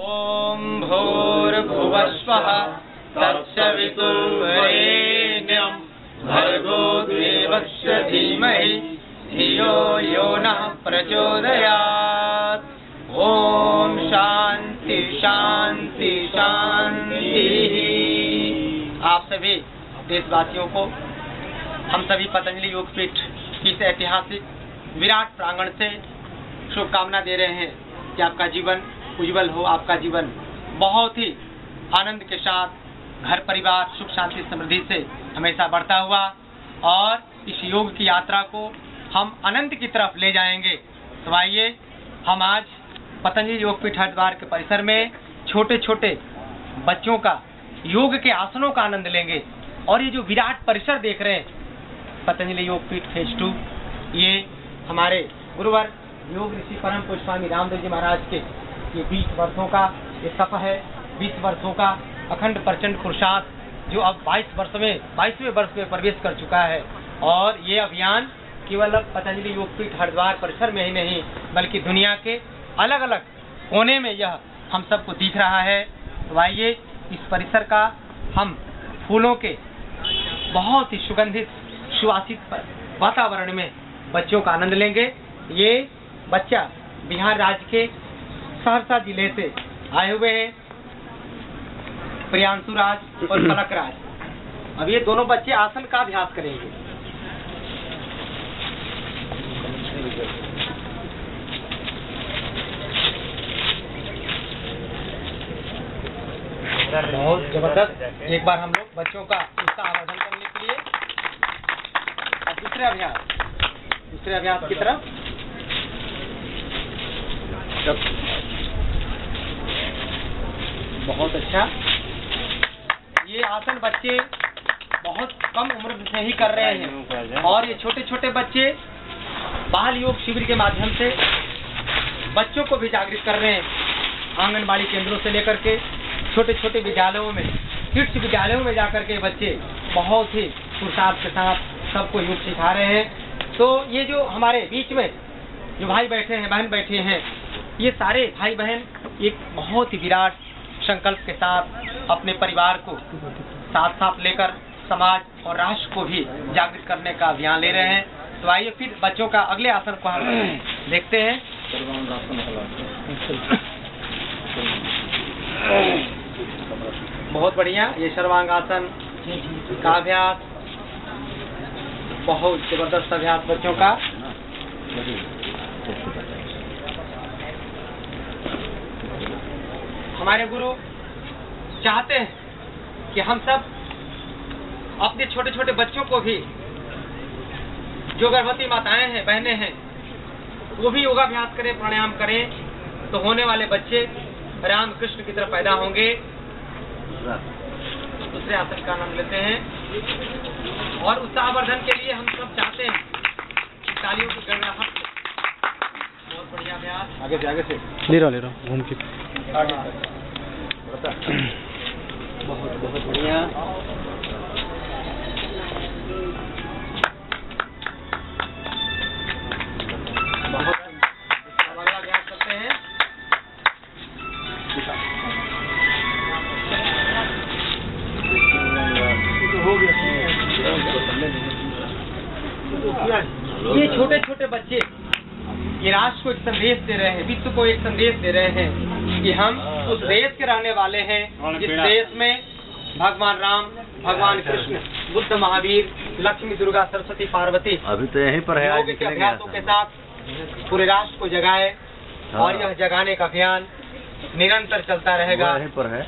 ॐ भूर्भुवस्वः तत्सवितुर्वरेण्यं भर्गो देवस्य धीमहि, धियो यो नः प्रचोदयात्। ॐ शांति शांति शांति। आप सभी देशवासियों को हम सभी पतंजलि योगपीठ इस ऐतिहासिक विराट प्रांगण से शुभकामना दे रहे हैं कि आपका जीवन उज्जवल हो आपका जीवन। बहुत ही आनंद के साथ घर परिवार सुख शांति समृद्धि से हमेशा बढ़ता हुआ और इस योग की यात्रा को हम अनंत की तरफ़ ले जाएँगे। तो आइए, हम आज पतंजलि योगपीठ हरिद्वार के परिसर में छोटे छोटे बच्चों का, योग के आसनों का आनंद लेंगे। और ये जो विराट परिसर देख रहे हैं, पतंजलि योगपीठ फ़ेज़ टू ये हमारे गुरुवर योग ऋषि परम स्वामी रामदेव जी महाराज के ये 20 वर्षों का ये सप है। 20 वर्षों का अखंड प्रचंड पुरुषार्थ जो अब 22 वर्ष में 22वें वर्ष में प्रवेश कर चुका है। और ये अभियान केवल अब पतंजलि योगपीठ हरिद्वार परिसर में ही नहीं, बल्कि दुनिया के अलग अलग कोने में यह हम सबको दिख रहा है। तो आइए, इस परिसर का हम फूलों के बहुत ही सुगंधित, सुवासित वातावरण में बच्चों का आनंद लेंगे। ये बच्चा बिहार राज्य के सहरसा ज़िले से आए हुए हैं प्रियांशु राज और पलक राज। अब ये दोनों बच्चे आसन का अभ्यास करेंगे। बहुत ज़बरदस्त। एक बार हम लोग बच्चों का उसका आवर्धन करने के लिए। दूसरे अभ्यास। दूसरे अभ्यास की तरफ़। बहुत अच्छा। ये आसन बच्चे बहुत कम उम्र से ही कर रहे हैं। और ये छोटे छोटे बच्चे बाल योग शिविर के माध्यम से बच्चों को भी जागृत कर रहे हैं। आंगनबाड़ी केंद्रों से लेकर के छोटे छोटे विद्यालयों में किड्स विद्यालयों में जाकर के बच्चे बहुत ही पुरुषार्थ के साथ सबको योग सिखा रहे हैं। तो ये जो हमारे बीच में जो भाई बैठे हैं, बहन बैठे हैं, ये सारे भाई बहन एक बहुत ही विराट संकल्प के साथ अपने परिवार को साथ साथ लेकर समाज और राष्ट्र को भी जागृत करने का अभियान ले रहे हैं। तो आइए फिर बच्चों का अगले आसन को हम देखते हैं। बहुत बढ़िया, ये सर्वांगासन का अभ्यास, बहुत ज़बरदस्त अभ्यास बच्चों का। हमारे गुरु चाहते हैं कि हम सब अपने छोटे छोटे बच्चों को भी जो गर्भवती माताएँ हैं, बहनें हैं, वो भी योगाभ्यास करें, प्राणायाम करें तो होने वाले बच्चे राम कृष्ण की तरफ़ पैदा होंगे। दूसरे आसन का नाम लेते हैं। और उत्साहवर्धन के लिए हम सब चाहते हैं तालियों की गड़गड़ाहट से बहुत बढ़िया अभ्यास आगे से आगे से। ले रहा ले रहा घूम के बहुत बहुत बढ़िया। हैं ये छोटे छोटे बच्चे। ये राष्ट्र को एक संदेश दे रहे हैं विश्व को एक संदेश दे रहे हैं कि हम उस देश के रहने वाले हैं जिस देश में भगवान राम भगवान कृष्ण बुद्ध महावीर लक्ष्मी दुर्गा सरस्वती पार्वती अभी तो यहीं पर है के अभ्यासों के साथ पूरे राष्ट्र को जगाए हाँ। और यह जगाने का अभियान निरंतर चलता रहेगा। यहीं पर है।